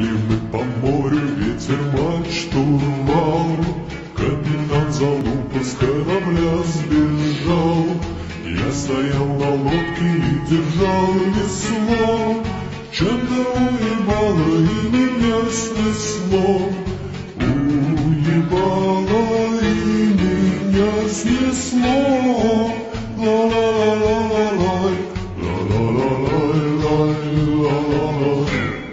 Плыли мы по морю, ветер мать штурвал, Капитан за лупу с корабля сбежал. Я стоял на лодке и держал весло, Чем-то уебало и меня снесло. Уебало и меня снесло. ла ла ла ла ла, ла-ла-ла-лай-лай-ла-ла-лай.